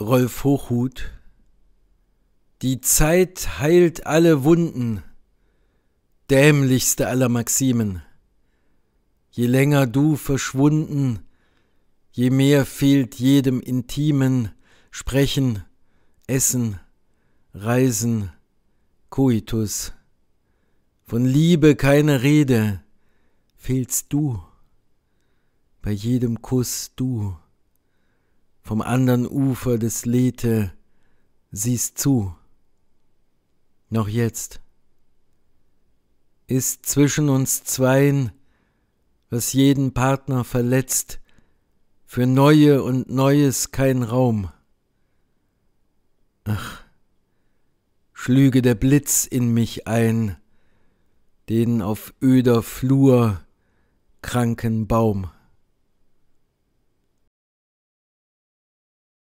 Rolf Hochhut Die Zeit heilt alle Wunden, dämlichste aller Maximen. Je länger du verschwunden, je mehr fehlt jedem intimen Sprechen, Essen, Reisen, Coitus. Von Liebe keine Rede, fehlst du, bei jedem Kuss du vom andern Ufer des Lethe, siehst zu. Noch jetzt ist zwischen uns zweien, was jeden Partner verletzt, für Neue und Neues kein Raum. Ach, schlüge der Blitz in mich ein, den auf öder Flur kranken Baum.